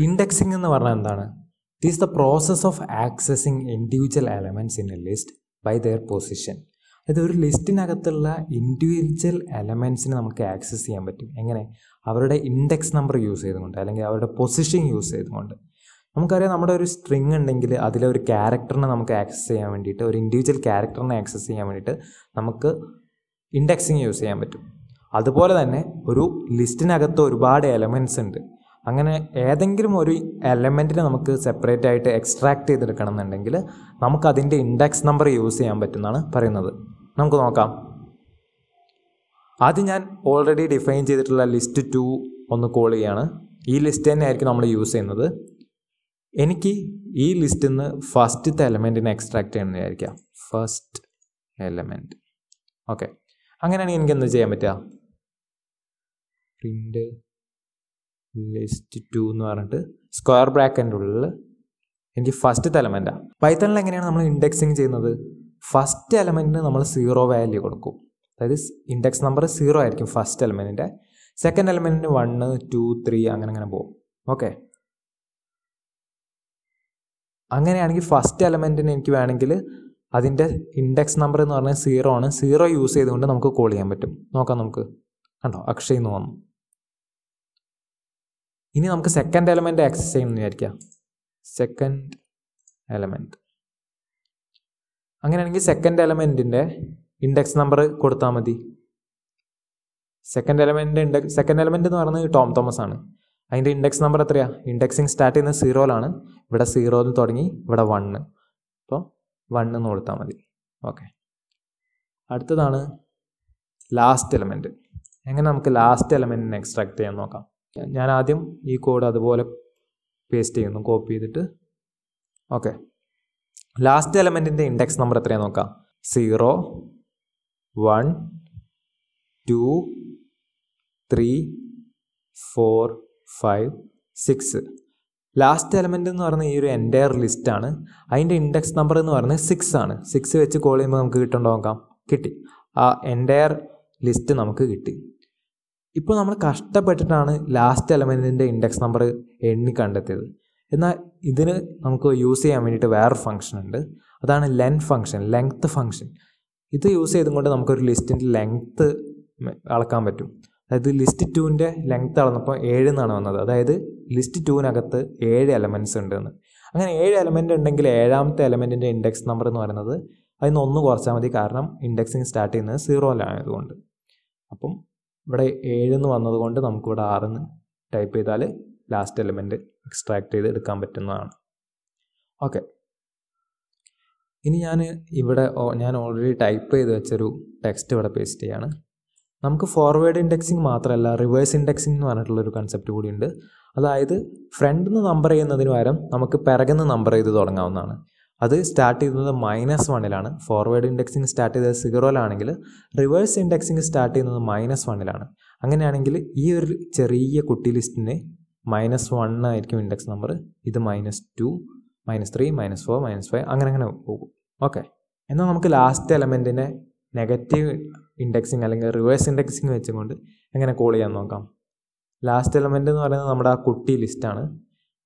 Indexing എന്ന് പറഞ്ഞാൽ എന്താണ്? It is the process of accessing individual elements in a list by their position അതായത് ഒരു ലിസ്റ്റിനകത്തുള്ള ഇൻഡിവിജ്വൽ എലമെന്റ്സിനെ നമുക്ക് ആക്സസ് ചെയ്യാൻ പറ്റും. എങ്ങനെ? അവരുടെ ഇൻഡെക്സ് നമ്പർ യൂസ് ചെയ്തുകൊണ്ട് അല്ലെങ്കിൽ അവരുടെ പൊസിഷൻ യൂസ് ചെയ്തുകൊണ്ട്. നമുക്കറിയാം നമ്മുടെ ഒരു സ്ട്രിങ് ഉണ്ടെങ്കിൽ അതിലെ ഒരു ക്യാരക്ടറിനെ നമുക്ക് ആക്സസ് ചെയ്യാൻ വേണ്ടിയിട്ട് ഒരു ഇൻഡിവിജ്വൽ ക്യാരക്ടറിനെ ആക്സസ് ചെയ്യാൻ വേണ്ടിയിട്ട് നമുക്ക് ഇൻഡെക്സിങ് യൂസ് ചെയ്യാൻ പറ്റും. അതുപോലെ തന്നെ ഒരു ലിസ്റ്റിനകത്ത് ഒരുപാട് എലമെന്റ്സ് ഉണ്ട്. അങ്ങനെ ഏതെങ്കിലും ഒരു എലമെന്റിനെ നമുക്ക് സെപ്പറേറ്റ് ആയിട്ട് എക്സ്ട്രാക്ട് ചെയ്തെടുക്കണം എന്നുണ്ടെങ്കിൽ നമുക്ക് അതിന്റെ ഇൻഡെക്സ് നമ്പർ യൂസ് ചെയ്യാൻ പറ്റുമെന്നാണ് പറയുന്നത്. നമുക്ക് നോക്കാം. ആദ്യം ഞാൻ ഓൾറെഡി ഡിഫൈൻ ചെയ്തിട്ടുള്ള ലിസ്റ്റ് ടു ഒന്ന് കോൾ ചെയ്യാണ്. ഈ ലിസ്റ്റ് തന്നെ ആയിരിക്കും നമ്മൾ യൂസ് ചെയ്യുന്നത്. എനിക്ക് ഈ ലിസ്റ്റിൽ നിന്ന് ഫസ്റ്റത്തെ എലമെന്റിനെ എക്സ്ട്രാക്ട് ചെയ്യണമെന്ന് വിചാരിക്കാം ഫസ്റ്റ് എലമെന്റ് ഓക്കെ അങ്ങനെയാണെങ്കിൽ എനിക്ക് എന്ത് ചെയ്യാൻ പറ്റുക? പ്രിന്റ് ലിസ്റ്റ് ടു എന്ന് പറഞ്ഞിട്ട് സ്ക്വയർ ബ്രാക്കറ്റിന്റെ ഉള്ളിൽ എനിക്ക് ഫസ്റ്റ് എലമെന്റാണ് പൈത്തണിൽ എങ്ങനെയാണ് നമ്മൾ ഇൻഡെക്സിങ് ചെയ്യുന്നത്? ഫസ്റ്റ് എലമെന്റിന് നമ്മൾ സീറോ വാല്യൂ കൊടുക്കും. അതായത് ഇൻഡെക്സ് നമ്പർ സീറോ ആയിരിക്കും ഫസ്റ്റ് എലമെന്റിന്റെ സെക്കൻഡ് എലമെന്റിന് വണ്ണ് ടു ത്രീ അങ്ങനെ അങ്ങനെ പോകും. ഓക്കെ അങ്ങനെയാണെങ്കിൽ ഫസ്റ്റ് എലമെന്റിന് എനിക്ക് വേണമെങ്കിൽ അതിന്റെ ഇൻഡെക്സ് നമ്പർ എന്ന് പറഞ്ഞാൽ സീറോ ആണ്. സീറോ യൂസ് ചെയ്തുകൊണ്ട് നമുക്ക് കോൾ ചെയ്യാൻ പറ്റും. നോക്കാം നമുക്ക്. കണ്ടോ? അക്ഷയ് എന്ന് വന്നു. ഇനി നമുക്ക് സെക്കൻഡ് എലമെന്റ് ആക്സസ് ചെയ്യണമെന്ന് വിചാരിക്കാം. സെക്കൻഡ് എലമെന്റ് അങ്ങനെയാണെങ്കിൽ സെക്കൻഡ് എലമെന്റിന്റെ ഇൻഡെക്സ് നമ്പർ കൊടുത്താൽ മതി. Second element index second element എന്ന് പറയുന്നത് ടോം തോമസ് ആണ്. അതിന്റെ ഇൻഡെക്സ് നമ്പർ എത്രയാണ് ഇൻഡെക്സിങ് സ്റ്റാർട്ട് ചെയ്യുന്നത് സീറോയിലാണ് ഇവിടെ സീറോയിൽ തുടങ്ങി ഇവിടെ വണ്ണ് അപ്പോൾ വണ്ണ് എന്ന് കൊടുത്താൽ മതി. ഓക്കെ അടുത്തതാണ് ലാസ്റ്റ് എലമെന്റ് എങ്ങനെ നമുക്ക് ലാസ്റ്റ് എലമെന്റിനെ എക്സ്ട്രാക്ട് ചെയ്യാൻ നോക്കാം? ഞാൻ ആദ്യം ഈ കോഡ് അതുപോലെ പേസ്റ്റ് ചെയ്യുന്നു കോപ്പി ചെയ്തിട്ട്. ഓക്കെ ലാസ്റ്റ് എലമെന്റിന്റെ ഇൻഡെക്സ് നമ്പർ എത്രയാണ് നോക്കാം? Zero one two three four five six last element എന്ന് പറയുന്ന ഈ ഒരു എന്റയർ ലിസ്റ്റാണ് അതിന്റെ ഇൻഡെക്സ് നമ്പർ എന്ന് പറയുന്നത് സിക്സ് ആണ്. സിക്സ് വെച്ച് കോൾ ചെയ്യുമ്പോൾ നമുക്ക് കിട്ടുന്നുണ്ടോ നോക്കാം? കിട്ടി. ആ എന്റയർ ലിസ്റ്റ് നമുക്ക് കിട്ടി. ഇപ്പോൾ നമ്മൾ കഷ്ടപ്പെട്ടിട്ടാണ് ലാസ്റ്റ് എലമെന്റിന്റെ ഇൻഡെക്സ് നമ്പർ എണ്ണി കണ്ടെത്തിയത്. എന്നാൽ ഇതിന് നമുക്ക് യൂസ് ചെയ്യാൻ വേണ്ടിയിട്ട് വേറൊരു ഫംഗ്ഷൻ ഉണ്ട്. അതാണ് ലെൻ ഫംഗ്ഷൻ ലെങ്ത്ത് ഫംഗ്ഷൻ ഇത് യൂസ് ചെയ്തുകൊണ്ട് നമുക്കൊരു ലിസ്റ്റിന്റെ ലെങ്ത്ത് അളക്കാൻ പറ്റും. അതായത് ലിസ്റ്റ് ടുവിന്റെ ലെങ്ത്ത് അളന്നപ്പോൾ ഏഴ് എന്നാണ് വന്നത്. അതായത് ലിസ്റ്റ് ടുവിനകത്ത് ഏഴ് എലമെന്റ്സ് ഉണ്ടെന്ന്. അങ്ങനെ ഏഴ് എലമെന്റ് ഉണ്ടെങ്കിൽ ഏഴാമത്തെ എലമെന്റിന്റെ ഇൻഡെക്സ് നമ്പർ എന്ന് പറയുന്നത് അതിന് ഒന്ന് കുറച്ചാൽ മതി. കാരണം ഇൻഡെക്സിങ് സ്റ്റാർട്ട് ചെയ്യുന്നത് സീറോയിലായതുകൊണ്ട് അപ്പം ഇവിടെ ഏഴെന്ന് വന്നതുകൊണ്ട് നമുക്കിവിടെ ആറെന്ന് ടൈപ്പ് ചെയ്താൽ ലാസ്റ്റ് എലമെന്റ് എക്സ്ട്രാക്ട് ചെയ്ത് എടുക്കാൻ പറ്റുന്നതാണ്. ഓക്കെ ഇനി ഞാൻ ഇവിടെ ഞാൻ ഓൾറെഡി ടൈപ്പ് ചെയ്ത് വെച്ചൊരു ടെക്സ്റ്റ് ഇവിടെ പേസ്റ്റ് ചെയ്യാണ്. നമുക്ക് ഫോർവേഡ് ഇൻഡെക്സിങ് മാത്രമല്ല റിവേഴ്സ് ഇൻഡെക്സിങ് എന്ന് പറഞ്ഞിട്ടുള്ളൊരു കൺസെപ്റ്റ് കൂടിയുണ്ട്. അതായത് ഫ്രണ്ടിൽ നിന്ന് നമ്പർ ചെയ്യുന്നതിന് പകരം നമുക്ക് പിറകുന്ന് നമ്പർ ചെയ്ത് തുടങ്ങാവുന്നതാണ്. അത് സ്റ്റാർട്ട് ചെയ്യുന്നത് മൈനസ് വണ്ണിലാണ് ഫോർവേഡ് ഇൻഡെക്സിങ് സ്റ്റാർട്ട് ചെയ്തത് സീറോയിലാണെങ്കിൽ റിവേഴ്സ് ഇൻഡെക്സിങ് സ്റ്റാർട്ട് ചെയ്യുന്നത് മൈനസ് വണ്ണിലാണ് അങ്ങനെയാണെങ്കിൽ ഈ ഒരു ചെറിയ കുട്ടി ലിസ്റ്റിന് മൈനസ് വൺ ആയിരിക്കും ഇൻഡെക്സ് നമ്പർ ഇത് minus two minus three minus four minus five അങ്ങനെ അങ്ങനെ പോകും. ഓക്കെ എന്നാൽ നമുക്ക് ലാസ്റ്റ് എലമെന്റിനെ നെഗറ്റീവ് ഇൻഡെക്സിങ് അല്ലെങ്കിൽ റിവേഴ്സ് ഇൻഡെക്സിങ് വെച്ചുകൊണ്ട് എങ്ങനെ കോൾ ചെയ്യാൻ നോക്കാം? ലാസ്റ്റ് എലമെന്റ് എന്ന് പറയുന്നത് നമ്മുടെ ആ കുട്ടി ലിസ്റ്റാണ്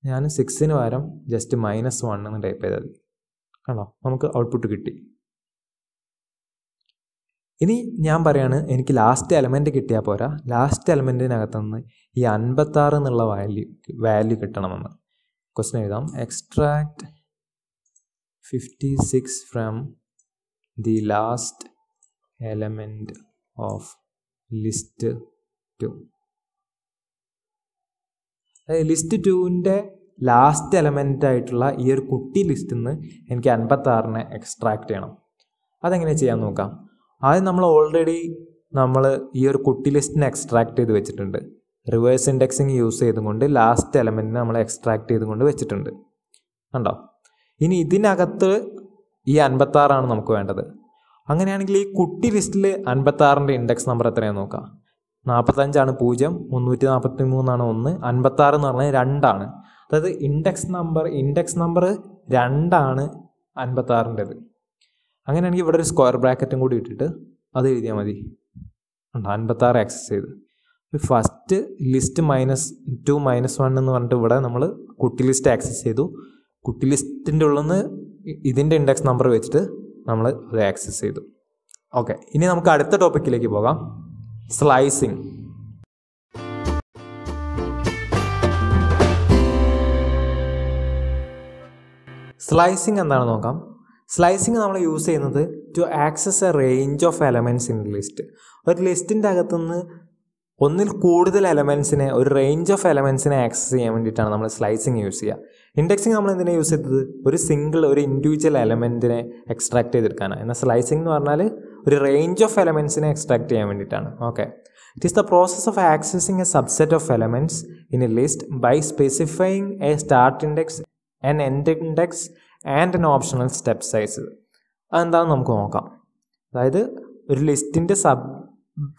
ഞാൻ സിക്സിന് പകരം ജസ്റ്റ് മൈനസ് വൺ എന്ന് ടൈപ്പ് ചെയ്താൽ കണ്ടോ നമുക്ക് ഔട്ട്പുട്ട് കിട്ടി. ഇനി ഞാൻ പറയാണ് എനിക്ക് ലാസ്റ്റ് എലമെന്റ് കിട്ടിയാൽ പോരാ. ലാസ്റ്റ് എലമെന്റിനകത്തുനിന്ന് ഈ അൻപത്താറ് എന്നുള്ള വാല്യൂ വാല്യൂ കിട്ടണമെന്ന്. ക്വസ്റ്റൻ എഴുതാം. Extract fifty six from the last element of list two list ടുവിന്റെ ലാസ്റ്റ് എലമെന്റ് ആയിട്ടുള്ള ഈ ഒരു കുട്ടി ലിസ്റ്റിൽ നിന്ന് എനിക്ക് അൻപത്താറിനെ എക്സ്ട്രാക്ട് ചെയ്യണം. അതെങ്ങനെ ചെയ്യാൻ നോക്കാം. ആദ്യം നമ്മൾ ഓൾറെഡി നമ്മൾ ഈ ഒരു കുട്ടി ലിസ്റ്റിനെ എക്സ്ട്രാക്ട് ചെയ്ത് വെച്ചിട്ടുണ്ട്. റിവേഴ്സ് ഇൻഡെക്സിങ് യൂസ് ചെയ്തുകൊണ്ട് ലാസ്റ്റ് എലമെന്റിനെ നമ്മൾ എക്സ്ട്രാക്ട് ചെയ്തുകൊണ്ട് വെച്ചിട്ടുണ്ട്. കണ്ടോ? ഇനി ഇതിനകത്ത് ഈ അൻപത്താറാണ് നമുക്ക് വേണ്ടത്. അങ്ങനെയാണെങ്കിൽ ഈ കുട്ടി ലിസ്റ്റിൽ അൻപത്താറിന്റെ ഇൻഡെക്സ് നമ്പർ എത്രയാണെന്ന് നോക്കാം. നാൽപ്പത്തഞ്ചാണ് പൂജ്യം മുന്നൂറ്റി നാൽപ്പത്തി മൂന്നാണ് ഒന്ന് അൻപത്താറ് എന്ന് പറഞ്ഞാൽ രണ്ടാണ്. അതായത് ഇൻഡെക്സ് നമ്പർ ഇൻഡെക്സ് നമ്പർ രണ്ടാണ് അൻപത്താറിന്റെത്. അങ്ങനെയാണെങ്കിൽ ഇവിടെ ഒരു സ്ക്വയർ ബ്രാക്കറ്റും കൂടി ഇട്ടിട്ട് അത് എഴുതിയാൽ മതി. അൻപത്താറ് ആക്സസ് ചെയ്ത്. First list minus two minus one എന്ന് പറഞ്ഞിട്ട് ഇവിടെ നമ്മൾ കുട്ടി ലിസ്റ്റ് ആക്സസ് ചെയ്തു. കുട്ടി ലിസ്റ്റിന്റെ ഉള്ളിൽ നിന്ന് ഇതിന്റെ ഇൻഡെക്സ് നമ്പർ വെച്ചിട്ട് നമ്മൾ അത് ആക്സസ് ചെയ്തു. ഓക്കെ ഇനി നമുക്ക് അടുത്ത ടോപ്പിക്കിലേക്ക് പോകാം. സ്ലൈസിങ് സ്ലൈസിങ് എന്താണെന്ന് നോക്കാം. സ്ലൈസിങ് നമ്മൾ യൂസ് ചെയ്യുന്നത് to access a range of elements in list ഒരു ലിസ്റ്റിന്റെ അകത്തുനിന്ന് ഒന്നിൽ കൂടുതൽ എലമെൻസിനെ ഒരു റേഞ്ച് ഓഫ് എലമെൻസിനെ ആക്സസ് ചെയ്യാൻ വേണ്ടിയിട്ടാണ് നമ്മൾ സ്ലൈസിങ് യൂസ് ചെയ്യുക. ഇൻഡെക്സിങ് നമ്മൾ എന്തിനാണ് യൂസ് ചെയ്തത്? ഒരു സിംഗിൾ ഒരു ഇൻഡിവിജ്വൽ എലമെന്റിനെ എക്സ്ട്രാക്ട് ചെയ്തെടുക്കാനാണ്. എന്നാൽ സ്ലൈസിങ് എന്ന് പറഞ്ഞാൽ ഒരു റേഞ്ച് ഓഫ് എലമെൻസിനെ എക്സ്ട്രാക്ട് ചെയ്യാൻ വേണ്ടിയിട്ടാണ്. Okay it is the process of accessing a subset of elements in a list by specifying a start index and end index and an optional step size അതെന്താണെന്ന് നമുക്ക് നോക്കാം. അതായത് ഒരു ലിസ്റ്റിന്റെ സബ്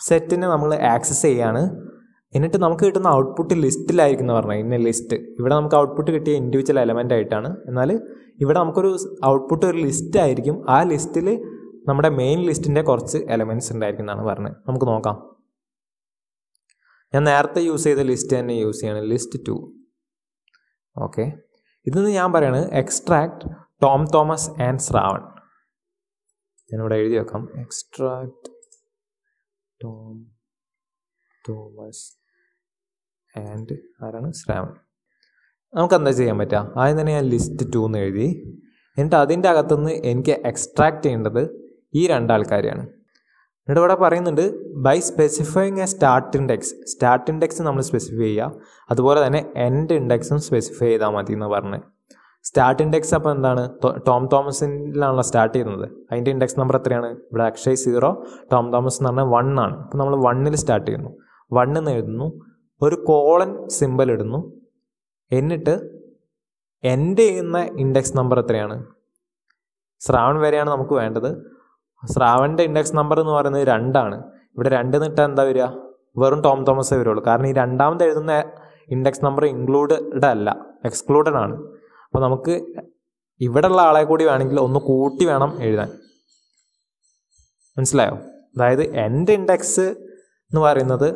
സെറ്റിനെ നമ്മൾ ആക്സസ് ചെയ്യാണ്. എന്നിട്ട് നമുക്ക് കിട്ടുന്ന ഔട്ട്പുട്ട് ലിസ്റ്റിലായിരിക്കും എന്ന് പറഞ്ഞാൽ ഇന്ന ലിസ്റ്റ്. ഇവിടെ നമുക്ക് ഔട്ട്പുട്ട് കിട്ടിയ ഇൻഡിവിജ്വൽ എലമെന്റ് ആയിട്ടാണ്. എന്നാൽ ഇവിടെ നമുക്കൊരു ഔട്ട്പുട്ട് ഒരു ലിസ്റ്റ് ആയിരിക്കും. ആ ലിസ്റ്റിൽ നമ്മുടെ മെയിൻ ലിസ്റ്റിന്റെ കുറച്ച് എലമെന്റ്സ് ഉണ്ടായിരിക്കും എന്നാണ് പറഞ്ഞത്. നമുക്ക് നോക്കാം. ഞാൻ നേരത്തെ യൂസ് ചെയ്ത ലിസ്റ്റ് തന്നെ യൂസ് ചെയ്യണം. ലിസ്റ്റ് ടു ഓക്കെ ഇതെന്ന് ഞാൻ പറയണത് extract Tom Thomas and Shravan. ഞാനിവിടെ എഴുതി വെക്കാം. എക്സ്ട്രാക്ട് ടോം തോമസ് ആൻഡ് ആരാണ്? ശ്രാവൺ. നമുക്ക് എന്താ ചെയ്യാൻ പറ്റുക ആദ്യം തന്നെ ഞാൻ ലിസ്റ്റ് ടു എന്ന് എഴുതി. എന്നിട്ട് അതിന്റെ അകത്തുനിന്ന് എനിക്ക് എക്സ്ട്രാക്ട് ചെയ്യേണ്ടത് ഈ രണ്ടാൾക്കാരെയാണ് എന്നിട്ട് ഇവിടെ പറയുന്നുണ്ട് by specifying a start index start index നമ്മൾ സ്പെസിഫൈ ചെയ്യുക അതുപോലെ തന്നെ എൻഡ് ഇൻഡെക്സും സ്പെസിഫൈ ചെയ്താൽ മതി എന്ന് പറഞ്ഞ്. സ്റ്റാർട്ട് ഇൻഡെക്സ് അപ്പോൾ എന്താണ്? ടോം തോമസിലാണല്ലോ സ്റ്റാർട്ട് ചെയ്യുന്നത്. അതിന്റെ ഇൻഡെക്സ് നമ്പർ എത്രയാണ്? ഇവിടെ അക്ഷയ് സീറോ ടോം തോമസ് എന്ന് പറഞ്ഞാൽ വൺ ആണ്. അപ്പോൾ നമ്മൾ വണ്ണിൽ സ്റ്റാർട്ട് ചെയ്യുന്നു. വൺ എന്ന് എഴുതുന്നു. ഒരു കോളൻ സിമ്പൽ ഇടുന്നു. എന്നിട്ട് എൻഡ് ചെയ്യുന്ന ഇൻഡെക്സ് നമ്പർ എത്രയാണ്? ശ്രാവൺ വരെയാണ് നമുക്ക് വേണ്ടത്. ശ്രാവണിന്റെ ഇൻഡെക്സ് നമ്പർ എന്ന് പറയുന്നത് രണ്ടാണ്. ഇവിടെ രണ്ട് നിട്ടാൽ എന്താ വരിക? വെറും ടോം തോമസേ വരുള്ളൂ. കാരണം ഈ രണ്ടാമത് എഴുതുന്ന ഇൻഡെക്സ് നമ്പർ ഇൻക്ലൂഡഡ് അല്ല. എക്സ്ക്ലൂഡഡ് ആണ്. അപ്പോൾ നമുക്ക് ഇവിടെ ഉള്ള ആളെ കൂടി വേണമെങ്കിൽ ഒന്ന് കൂട്ടി വേണം എഴുതാൻ. മനസ്സിലായോ? അതായത് എന്റെ ഇൻഡെക്സ് എന്ന് പറയുന്നത്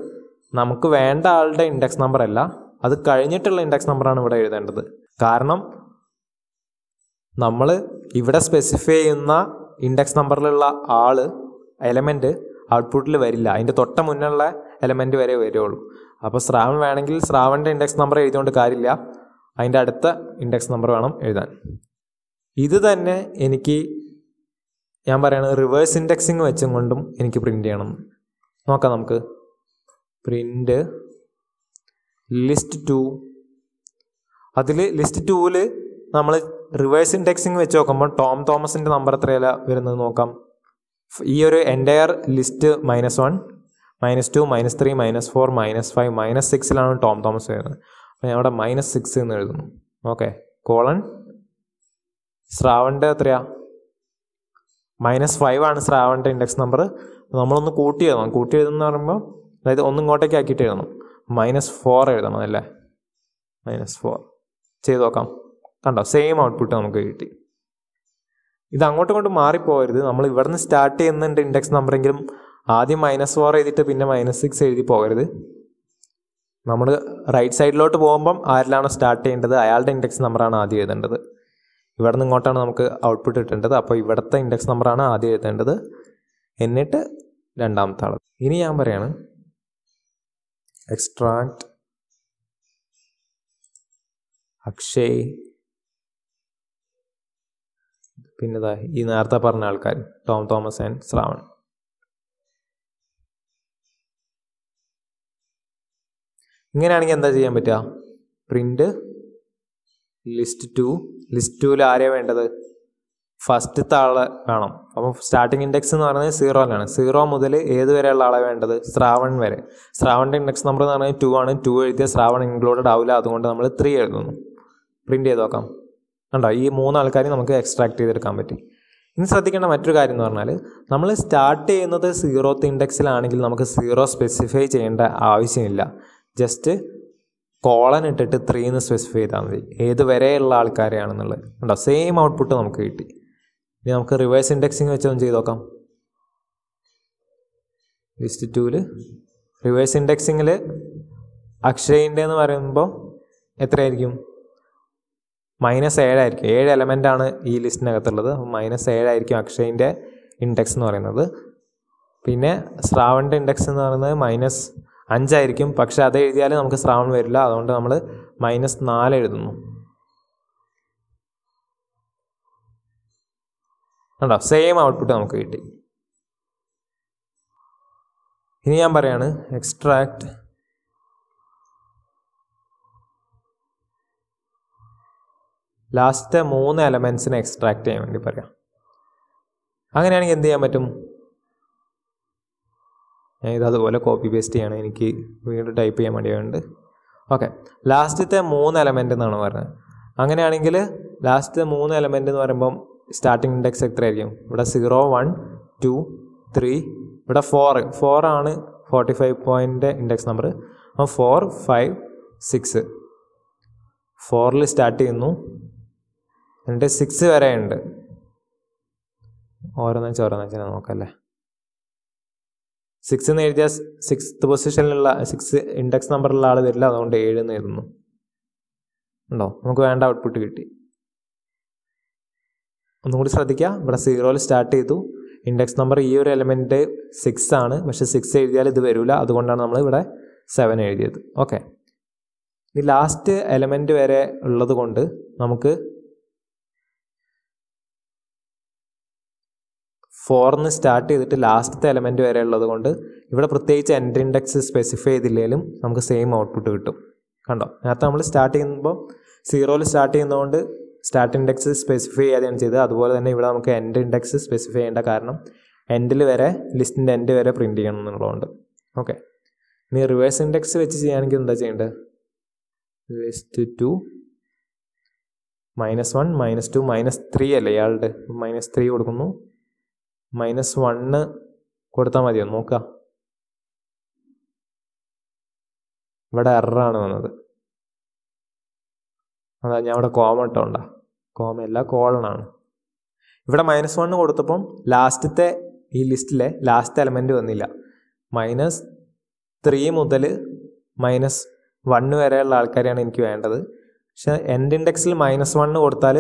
നമുക്ക് വേണ്ട ആളുടെ ഇൻഡെക്സ് നമ്പർ അല്ല. അത് കഴിഞ്ഞിട്ടുള്ള ഇൻഡെക്സ് നമ്പറാണ് ഇവിടെ എഴുതേണ്ടത്. കാരണം നമ്മൾ ഇവിടെ സ്പെസിഫൈ ചെയ്യുന്ന ഇൻഡെക്സ് നമ്പറിലുള്ള ആൾ എലമെന്റ് ഔട്ട്പുട്ടിൽ വരില്ല. അതിന്റെ തൊട്ട മുന്നുള്ള എലമെന്റ് വരെ വരുള്ളൂ അപ്പോൾ ശ്രാവൺ വേണമെങ്കിൽ ശ്രാവണിന്റെ ഇൻഡെക്സ് നമ്പർ എഴുതിക്കൊണ്ട് കാര്യമില്ല. അതിന്റെ അടുത്ത ഇൻഡെക്സ് നമ്പർ വേണം എഴുതാൻ. ഇത് തന്നെ എനിക്ക് ഞാൻ പറയുന്നത് റിവേഴ്സ് ഇൻഡെക്സിങ് വെച്ചും കൊണ്ടും എനിക്ക് പ്രിന്റ് ചെയ്യണം. നോക്കാം നമുക്ക്. പ്രിന്റ് ലിസ്റ്റ് ടു അതിൽ ലിസ്റ്റ് ടൂവിൽ നമ്മൾ റിവേഴ്സ് ഇൻഡെക്സിങ് വെച്ച് നോക്കുമ്പോൾ ടോം തോമസിന്റെ നമ്പർ എത്രയല്ല വരുന്നത് നോക്കാം. ഈ ഒരു entire list minus one minus two minus three minus four minus five minus സിക്സിലാണ് Tom Thomas വരുന്നത്. അപ്പോൾ ഞാൻ അവിടെ മൈനസ് സിക്സ് എന്ന് എഴുതുന്നു. ഓക്കെ കോളൺ ശ്രാവണിന്റെ എത്രയാ? മൈനസ് ഫൈവ് ആണ് ശ്രാവണിന്റെ ഇൻഡെക്സ് നമ്പർ നമ്മളൊന്ന് കൂട്ടി എഴുതണം. കൂട്ടി എഴുതുന്ന പറയുമ്പോൾ അതായത് ഒന്നും ഇങ്ങോട്ടേക്ക് ആക്കിയിട്ട് എഴുതണം. മൈനസ് ഫോർ എഴുതണം അല്ലേ? മൈനസ് ഫോർ ചെയ്ത് നോക്കാം. കണ്ടോ സെയിം ഔട്ട്പുട്ട് നമുക്ക് കിട്ടി. ഇത് അങ്ങോട്ടും ഇങ്ങോട്ടും മാറിപ്പോകരുത് നമ്മൾ ഇവിടെ നിന്ന് സ്റ്റാർട്ട് ചെയ്യുന്നുണ്ട് ഇൻഡെക്സ് നമ്പറെങ്കിലും ആദ്യം മൈനസ് ഫോർ ചെയ്തിട്ട് പിന്നെ മൈനസ് സിക്സ് എഴുതി പോകരുത്. നമ്മൾ റൈറ്റ് സൈഡിലോട്ട് പോകുമ്പം ആരിലാണോ സ്റ്റാർട്ട് ചെയ്യേണ്ടത്? അയാളുടെ ഇൻഡെക്സ് നമ്പറാണ് ആദ്യം എഴുതേണ്ടത്. ഇവിടെ നിന്ന് ഇങ്ങോട്ടാണ് നമുക്ക് ഔട്ട്പുട്ട് കിട്ടേണ്ടത്. അപ്പോൾ ഇവിടുത്തെ ഇൻഡെക്സ് നമ്പറാണ് ആദ്യം എഴുതേണ്ടത്. എന്നിട്ട് രണ്ടാമത്തെ ആൾ ഇനി ഞാൻ പറയാണ് എക്സ്ട്രാക്ട് അക്ഷയ് പിന്നെതാ ഈ നേരത്തെ പറഞ്ഞ ആൾക്കാർ ടോം തോമസ് ആൻഡ് ശ്രാവൺ. ഇങ്ങനെയാണെങ്കിൽ എന്താ ചെയ്യാൻ പറ്റുക? Print list two. ലിസ്റ്റ് ടുവിൽ ആരെയാണ് വേണ്ടത്? ഫസ്റ്റ് ആളെ വേണം. അപ്പം സ്റ്റാർട്ടിംഗ് ഇൻഡെക്സ് എന്ന് പറയുന്നത് സീറോയിലാണ് സീറോ മുതൽ ഏത് വരെയുള്ള ആളെ വേണ്ടത്? ശ്രാവൺ വരെ. ശ്രാവണിന്റെ ഇൻഡെക്സ് നമ്പർ എന്ന് പറഞ്ഞാൽ ടു ആണ്. ടു എഴുതിയ ശ്രാവൺ ഇൻക്ലൂഡഡ് ആവില്ല. അതുകൊണ്ട് നമ്മൾ ത്രീ എഴുതുന്നു. പ്രിന്റ് ചെയ്ത് നോക്കാം. കണ്ടോ ഈ മൂന്ന് ആൾക്കാരെ നമുക്ക് എക്സ്ട്രാക്ട് ചെയ്തെടുക്കാൻ പറ്റി. ഇനി ശ്രദ്ധിക്കേണ്ട മറ്റൊരു കാര്യം എന്ന് പറഞ്ഞാൽ നമ്മൾ സ്റ്റാർട്ട് ചെയ്യുന്നത് സീറോത്ത് ഇൻഡെക്സിലാണെങ്കിൽ നമുക്ക് സീറോ സ്പെസിഫൈ ചെയ്യേണ്ട ആവശ്യമില്ല. ജസ്റ്റ് കോളൻ ഇട്ടിട്ട് ത്രീ എന്ന് സ്പെസിഫൈ ചെയ്താൽ മതി. ഏത് വരെയുള്ള ആൾക്കാരെയാണെന്നുള്ളത്. കണ്ടോ സെയിം ഔട്ട്പുട്ട് നമുക്ക് കിട്ടി. ഇനി നമുക്ക് റിവേഴ്സ് ഇൻഡെക്സിങ് വെച്ചൊന്ന് ചെയ്ത് നോക്കാം. ലിസ്റ്റ് ടൂവിൽ റിവേഴ്സ് ഇൻഡെക്സിങ്ങിൽ അക്ഷയന്റെ എന്ന് പറയുമ്പോൾ എത്രയായിരിക്കും? മൈനസ് ഏഴായിരിക്കും. ഏഴ് എലമെന്റ് ആണ് ഈ ലിസ്റ്റിനകത്തുള്ളത് അപ്പോൾ മൈനസ് ഏഴായിരിക്കും അക്ഷയിന്റെ ഇൻഡെക്സ് എന്ന് പറയുന്നത്. പിന്നെ ശ്രാവണിന്റെ ഇൻഡെക്സ് എന്ന് പറയുന്നത് മൈനസ് അഞ്ചായിരിക്കും. പക്ഷെ അത് എഴുതിയാൽ നമുക്ക് ശ്രാവൺ വരില്ല. അതുകൊണ്ട് നമ്മൾ മൈനസ് നാല് എഴുതുന്നു. കണ്ടോ? സെയിം ഔട്ട്പുട്ട് നമുക്ക് കിട്ടി. ഇനി ഞാൻ പറയാണ് എക്സ്ട്രാക്ട് ലാസ്റ്റ് മൂന്ന് എലമെൻസിനെ എക്സ്ട്രാക്ട് ചെയ്യാൻ വേണ്ടി പറയാം. അങ്ങനെയാണെങ്കിൽ എന്ത് ചെയ്യാൻ പറ്റും? ഞാൻ ഇത് അതുപോലെ കോപ്പി പേസ്റ്റ് ചെയ്യണം. എനിക്ക് വീണ്ടും ടൈപ്പ് ചെയ്യാൻ വേണ്ടിയുണ്ട് ഓക്കെ ലാസ്റ്റത്തെ മൂന്ന് എലമെന്റ് എന്നാണ് പറഞ്ഞത് അങ്ങനെയാണെങ്കിൽ ലാസ്റ്റത്തെ മൂന്ന് എലമെന്റ് എന്ന് പറയുമ്പം സ്റ്റാർട്ടിംഗ് ഇൻഡെക്സ് എത്രയായിരിക്കും? ഇവിടെ സീറോ വൺ ടു ത്രീ ഇവിടെ ഫോർ ആണ് forty five point index number അപ്പോൾ ഫോർ ഫൈവ് സിക്സ് ഫോറിൽ സ്റ്റാർട്ട് ചെയ്യുന്നു. എന്നിട്ട് സിക്സ് വരെ ഉണ്ട്. ഓരോന്നിച്ച് ഓരോന്നിച്ച് നോക്കല്ലേ. സിക്സ് എന്ന് എഴുതിയ സിക്സ്ത് പൊസിഷനിലുള്ള സിക്സ് ഇൻഡെക്സ് നമ്പറിലുള്ള ആൾ വരില്ല അതുകൊണ്ട് ഏഴ് എന്ന് എഴുതുന്നു. ഉണ്ടോ? നമുക്ക് വേണ്ട ഔട്ട്പുട്ട് കിട്ടി. ഒന്നും കൂടി ശ്രദ്ധിക്കുക ഇവിടെ സീറോയിൽ സ്റ്റാർട്ട് ചെയ്തു. ഇൻഡെക്സ് നമ്പർ ഈ ഒരു എലമെന്റ് സിക്സ് ആണ്. പക്ഷെ സിക്സ് എഴുതിയാൽ ഇത് വരില്ല അതുകൊണ്ടാണ് നമ്മൾ ഇവിടെ സെവൻ എഴുതിയത്. ഓക്കെ ഈ ലാസ്റ്റ് എലമെന്റ് വരെ ഉള്ളത് കൊണ്ട് നമുക്ക് ഫോറിന്ന് സ്റ്റാർട്ട് ചെയ്തിട്ട് ലാസ്റ്റത്തെ എലമെന്റ് വരെ ഉള്ളത് കൊണ്ട് ഇവിടെ പ്രത്യേകിച്ച് എൻട്രി ഇൻഡെക്സ് സ്പെസിഫൈ ചെയ്തില്ലെങ്കിലും നമുക്ക് സെയിം ഔട്ട്പുട്ട് കിട്ടും. കണ്ടോ? നേരത്തെ നമ്മൾ സ്റ്റാർട്ട് ചെയ്യുമ്പോൾ സീറോയിൽ സ്റ്റാർട്ട് ചെയ്യുന്നതുകൊണ്ട് സ്റ്റാർട്ട് ഇൻഡെക്സ് സ്പെസിഫൈ ചെയ്യാതെയാണ് ചെയ്തത്. അതുപോലെ തന്നെ ഇവിടെ നമുക്ക് എൻഡ് ഇൻഡെക്സ് സ്പെസിഫൈ ചെയ്യേണ്ട കാരണം എൻഡിൽ വരെ ലിസ്റ്റിന്റെ എൻഡ് വരെ പ്രിന്റ് ചെയ്യണം എന്നുള്ളതുകൊണ്ട്. ഓക്കെ ഇനി റിവേഴ്സ് ഇൻഡെക്സ് വെച്ച് ചെയ്യുകയാണെങ്കിൽ എന്താ ചെയ്യേണ്ടത്? Reverse two minus one minus two minus three അല്ലേ ഇയാളുടെ? മൈനസ് ത്രീ കൊടുക്കുന്നു. മൈനസ് വണ്ണ് കൊടുത്താൽ മതിയോ? നോക്കുക ഇവിടെ എററാണ് വന്നത്. അതാ ഞാൻ ഇവിടെ കോമ ഇട്ടോണ്ട. കോമ അല്ല കോളനാണ് ഇവിടെ മൈനസ് വണ്ണ് കൊടുത്തപ്പം ലാസ്റ്റത്തെ ഈ ലിസ്റ്റിലെ ലാസ്റ്റ് എലമെന്റ് വന്നില്ല. മൈനസ് ത്രീ മുതൽ മൈനസ് വണ്ണ് വരെയുള്ള ആൾക്കാരെയാണ് എനിക്ക് വേണ്ടത്. പക്ഷെ എന്റെ ഇൻഡെക്സിൽ മൈനസ് വണ്ണ് കൊടുത്താൽ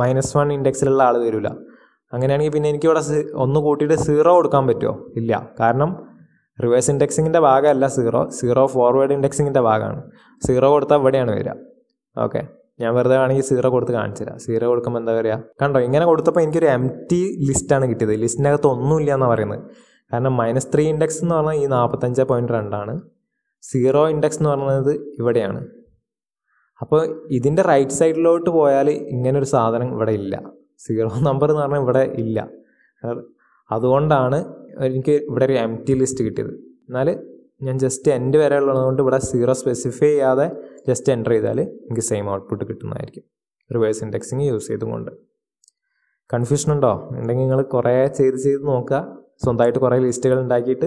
മൈനസ് വൺ ഇൻഡെക്സിലുള്ള ആൾ വരില്ല അങ്ങനെയാണെങ്കിൽ പിന്നെ എനിക്ക് ഇവിടെ ഒന്ന് കൂട്ടിയിട്ട് സീറോ കൊടുക്കാൻ പറ്റുമോ? ഇല്ല. കാരണം റിവേഴ്സ് ഇൻഡെക്സിങ്ങിന്റെ ഭാഗമല്ല സീറോ സീറോ ഫോർവേഡ് ഇൻഡെക്സിങ്ങിന്റെ ഭാഗമാണ്. സീറോ കൊടുത്താൽ ഇവിടെയാണ് വരിക. ഓക്കെ ഞാൻ വെറുതെ വേണമെങ്കിൽ സീറോ കൊടുത്ത് കാണിച്ചു തരാം. സീറോ കൊടുക്കുമ്പോൾ എന്താ പറയുക കണ്ടോ ഇങ്ങനെ കൊടുത്തപ്പോൾ എനിക്കൊരു എം ടി ലിസ്റ്റാണ് കിട്ടിയത്. ലിസ്റ്റിനകത്ത് ഒന്നുമില്ല എന്നാണ് പറയുന്നത്. കാരണം മൈനസ് ത്രീ ഇൻഡെക്സ് എന്ന് പറഞ്ഞാൽ ഈ നാൽപ്പത്തഞ്ച് പോയിന്റ് രണ്ടാണ് സീറോ ഇൻഡെക്സ് എന്ന് പറയുന്നത് ഇവിടെയാണ്. അപ്പോൾ ഇതിന്റെ റൈറ്റ് സൈഡിലോട്ട് പോയാൽ ഇങ്ങനൊരു സാധനം ഇവിടെ ഇല്ല. സീറോ നമ്പർ എന്ന് പറഞ്ഞാൽ ഇവിടെ ഇല്ല. അതുകൊണ്ടാണ് എനിക്ക് ഇവിടെ ഒരു എം ടി ലിസ്റ്റ് കിട്ടിയത്. എന്നാൽ ഞാൻ ജസ്റ്റ് എൻഡ് വരെ ഉള്ളതുകൊണ്ട് ഇവിടെ സീറോ സ്പെസിഫൈ ചെയ്യാതെ ജസ്റ്റ് എന്റർ ചെയ്താൽ എനിക്ക് സെയിം ഔട്ട്പുട്ട് കിട്ടുന്നതായിരിക്കും. റിവേഴ്സ് ഇൻഡെക്സിങ് യൂസ് ചെയ്തുകൊണ്ട്. കൺഫ്യൂഷൻ ഉണ്ടോ? ഉണ്ടെങ്കിൽ നിങ്ങൾ കുറേ ചെയ്ത് ചെയ്ത് നോക്കുക. സ്വന്തമായിട്ട് കുറേ ലിസ്റ്റുകൾ ഉണ്ടാക്കിയിട്ട്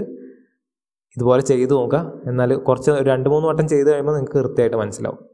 ഇതുപോലെ ചെയ്ത് നോക്കുക. എന്നാൽ കുറച്ച് രണ്ട് മൂന്ന് വട്ടം ചെയ്ത് കഴിയുമ്പോൾ നിങ്ങൾക്ക് കൃത്യമായിട്ട് മനസ്സിലാവും.